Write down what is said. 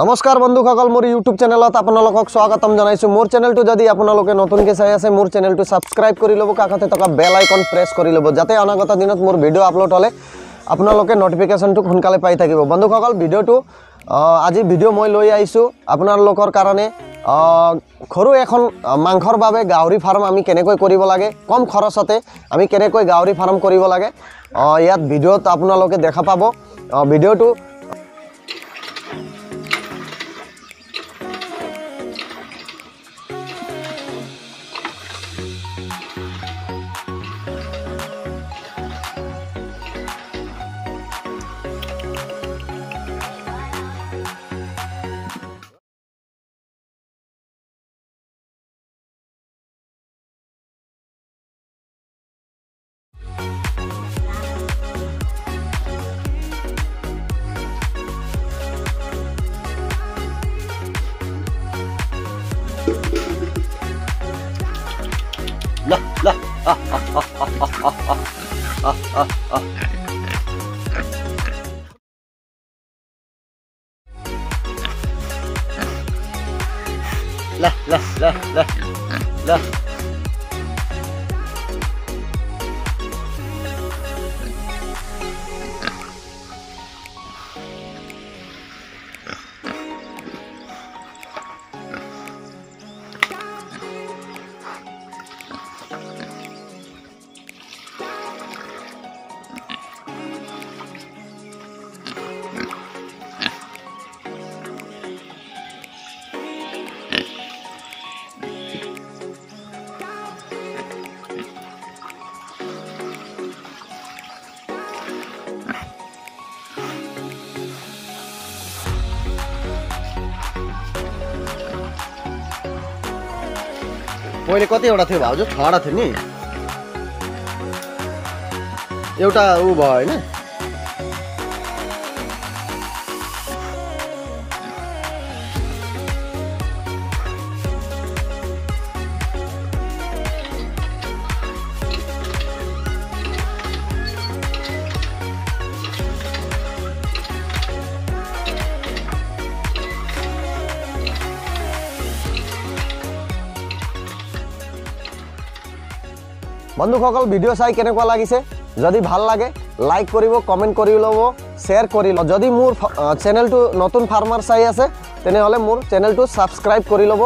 নমস্কাৰ বন্ধুসকল মোৰ ইউটিউব চেনেলত আপোনালোকক স্বাগতম জনাইছোঁ। মোৰ চেনেলটো যদি আপোনালোকে নতুনকৈ চাই আছে মোৰ চেনেলটো ছাবস্ক্ৰাইব কৰি ল'ব কাষতে থকা বেল আইকন প্ৰেছ কৰি ল'ব যাতে অনাগত দিনত মোৰ ভিডিঅ' আপলোড হ'লে আপোনালোকে নটিফিকেশ্যনটো সোনকালে পাই থাকিব। বন্ধুসকল ভিডিঅ'টো আজি ভিডিঅ' মই লৈ আহিছোঁ। আপোনালোকৰ কাৰণে সৰু এখন মাংসৰ বাবে গাহৰি ফাৰ্ম আমি কেনেকৈ কৰিব লাগে কম খৰচতে আমি কেনেকৈ গাহৰি ফাৰ্ম কৰিব লাগে ইয়াত ভিডিঅ'ত আপোনালোকে দেখা পাব। 来来啊啊啊啊啊啊啊啊啊！来来来来来。पहिले कतिवटा थियो भाउजू? छवटा थियो नि। एउटा ऊ भयो होइन। বন্ধুসকল ভিডিঅ' চাই কেনেকুৱা লাগিছে? যদি ভাল লাগে লাইক কৰিব কমেণ্ট কৰি ল'ব শ্বেয়াৰ কৰি ল'ব যদি মোৰ চেনেলটো নতুন ফাৰ্মাৰ চাই আছে তেনেহ'লে মোৰ চেনেলটো ছাবস্ক্ৰাইব কৰি ল'ব।